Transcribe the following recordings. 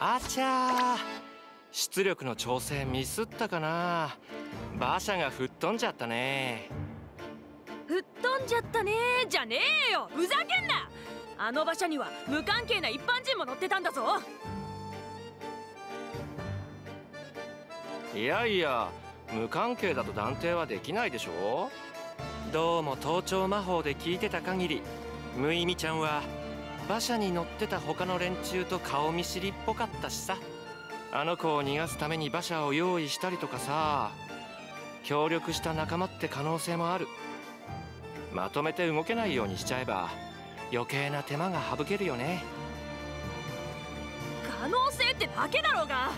うんあちゃー。出力の調整ミスったかな。馬車が吹っ飛んじゃったね。吹っ飛んじゃったねじゃねえよ。ふざけんな。あの馬車には無関係な一般人も乗ってたんだぞ。いやいや無関係だと断定はできないでしょ。どうも盗聴魔法で聞いてた限り無意味ちゃんは馬車に乗ってた他の連中と顔見知りっぽかったしさ。あの子を逃がすために馬車を用意したりとかさ。協力した仲間って可能性もある。まとめて動けないようにしちゃえば余計な手間が省けるよね。可能性ってだけだろうが。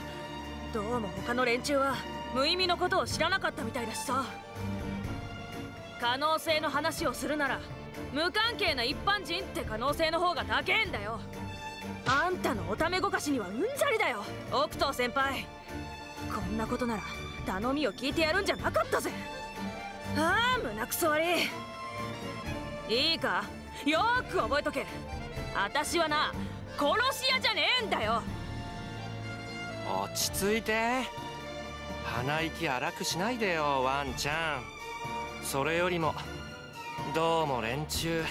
どうも他の連中は無意味のことを知らなかったみたいだしさ。可能性の話をするなら無関係な一般人って可能性の方が高えんだよ。あんたのおためごかしにはうんざりだよ。奥藤先輩。こんなことなら頼みを聞いてやるんじゃなかったぜ。ああ胸くそ悪い。いいか？よく覚えとけ。私はな殺し屋じゃねえんだよ。落ち着いて。鼻息荒くしないでよワンちゃん。それよりもどうも連中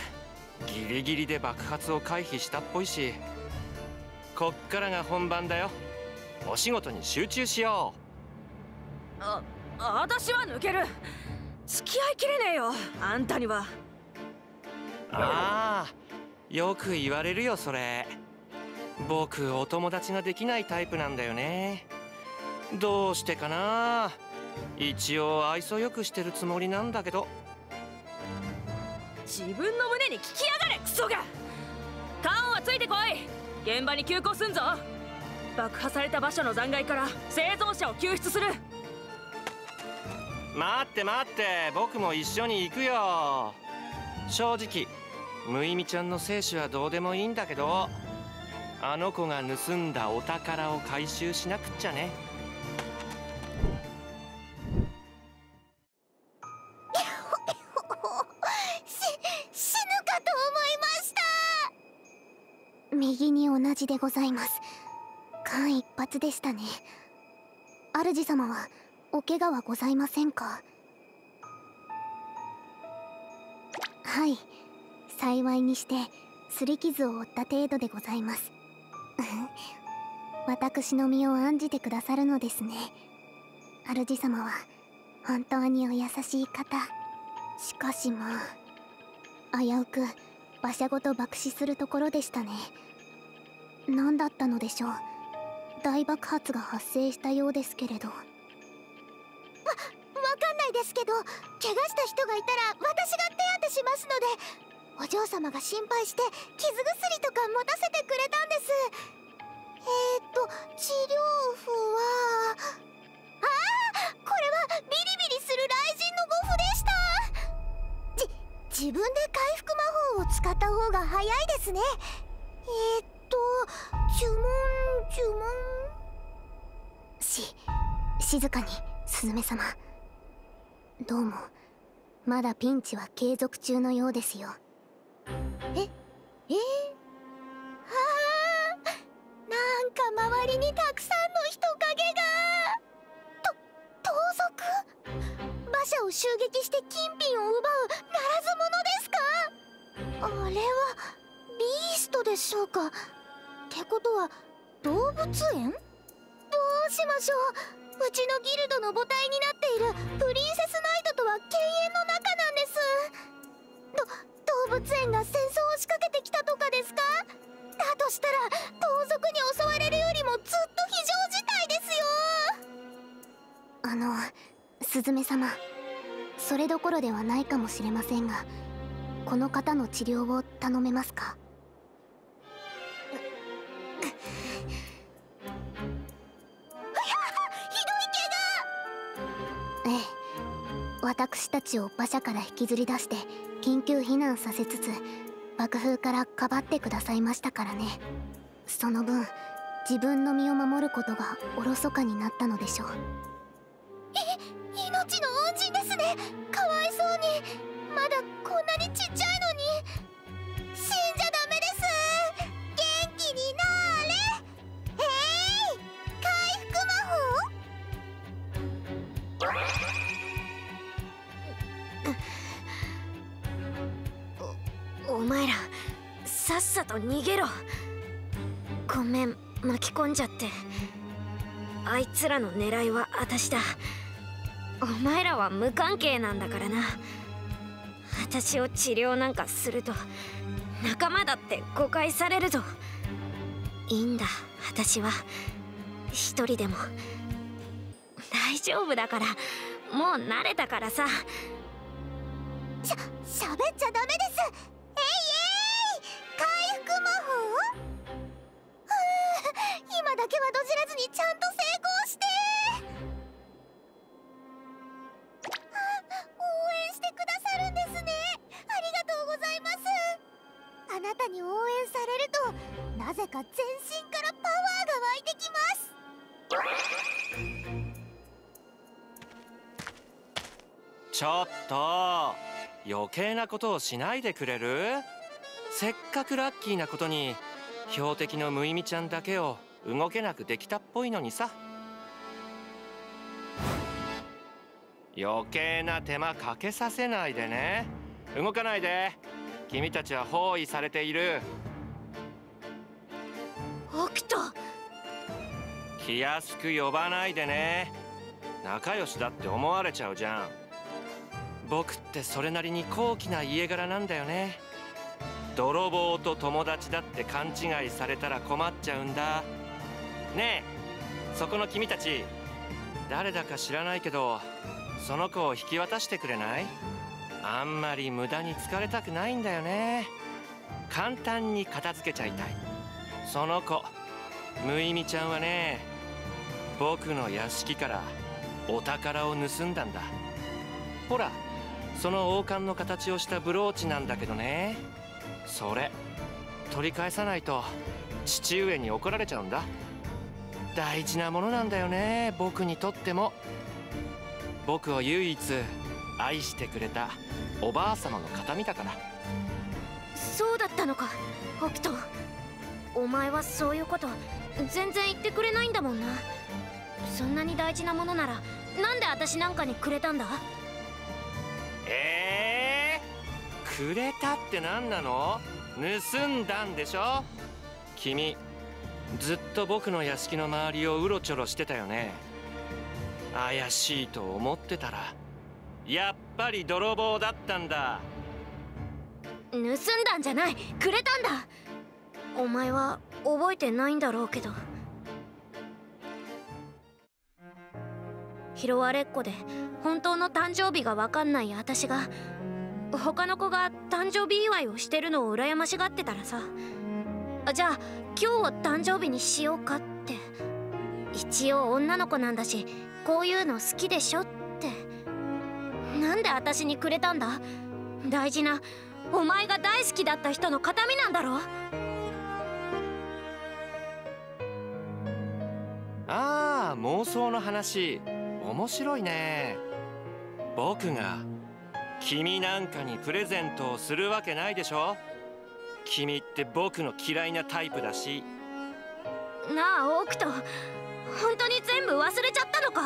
ギリギリで爆発を回避したっぽいしこっからが本番だよ。お仕事に集中しよう。あ私は抜ける。付き合いきれねえよ。あんたには。ああよく言われるよそれ。僕お友達ができないタイプなんだよね。どうしてかな。一応愛想よくしてるつもりなんだけど自分の胸に聞きやがれクソが。缶はついてこい。現場に急行すんぞ。爆破された馬車の残骸から生存者を救出する。待って待って。僕も一緒に行くよ。正直無意味ちゃんの生死はどうでもいいんだけどあの子が盗んだお宝を回収しなくっちゃね。でございます。間一髪でしたね。主様はお怪我はございませんか？はい。幸いにして擦り傷を負った程度でございます。私の身を案じてくださるのですね。主様は本当にお優しい方。しかしまあ危うく馬車ごと爆死するところでしたね。何だったのでしょう。大爆発が発生したようですけれど。わ分かんないですけど怪我した人がいたら私が手当てしますので。お嬢様が心配して傷薬とか持たせてくれたんです。えー、っと治療符はああこれはビリビリする雷神の護符でした。じ自分で回復魔法を使った方が早いですね。えー、っとと呪文呪文。し静かにスズメ様。どうも。まだピンチは継続中のようですよ。ええー、はあなんか周りにたくさんの人影が。と盗賊？馬車を襲撃して金品を奪うならず者ですか？あれはビーストでしょうか？ってことは動物園？どうしましょう。うちのギルドの母体になっているプリンセスナイトとは犬猿の仲なんです。ど動物園が戦争を仕掛けてきたとかですか？だとしたら盗賊に襲われるよりもずっと非常事態ですよ。あのスズメ様それどころではないかもしれませんがこの方の治療を頼めますか？ええ私たちを馬車から引きずり出して緊急避難させつつ爆風からかばってくださいましたからね。その分自分の身を守ることがおろそかになったのでしょう。前らさっさと逃げろ。ごめん巻き込んじゃって。あいつらの狙いは私だ。お前らは無関係なんだからな。私を治療なんかすると仲間だって誤解されるぞ。いいんだ私は。一人でも。大丈夫だからもう慣れたからさ。しゃ喋っちゃダメです。復魔法今だけはどじらずにちゃんと成功して。応援してくださるんですね。ありがとうございます。あなたに応援されるとなぜか全身からパワーが湧いてきます。ちょっと余計なことをしないでくれる？せっかくラッキーなことに標的の無意味ちゃんだけを動けなくできたっぽいのにさ。余計な手間かけさせないでね。動かないで。君たちは包囲されている。北斗。気安く呼ばないでね。仲良しだって思われちゃうじゃん。僕ってそれなりに高貴な家柄なんだよね泥棒と友達だって勘違いされたら困っちゃうんだ。ねえそこの君たち誰だか知らないけどその子を引き渡してくれない？あんまり無駄に疲れたくないんだよね。簡単に片付けちゃいたい。その子無意味ちゃんはね僕の屋敷からお宝を盗んだんだ。ほらその王冠の形をしたブローチなんだけどね。それ取り返さないと父上に怒られちゃうんだ。大事なものなんだよね僕にとっても。僕を唯一愛してくれたおばあ様の形見だから。そうだったのか北斗。お前はそういうこと全然言ってくれないんだもんな。そんなに大事なものならなんで私なんかにくれたんだ？くれたって何なの？盗んだんでしょ？君ずっと僕の屋敷の周りをうろちょろしてたよね。怪しいと思ってたらやっぱり泥棒だったんだ。盗んだんじゃない。くれたんだ。お前は覚えてないんだろうけど。拾われっ子で本当の誕生日が分かんない私が他の子が誕生日祝いをしてるのを羨ましがってたらさ。じゃあ今日を誕生日にしようかって。一応女の子なんだしこういうの好きでしょって。なんで私にくれたんだ？大事なお前が大好きだった人の形見なんだろ？ああ妄想の話。面白いね。僕が君なんかにプレゼントをするわけないでしょ？君って僕の嫌いなタイプだし。なあオークト本当に全部忘れちゃったのか？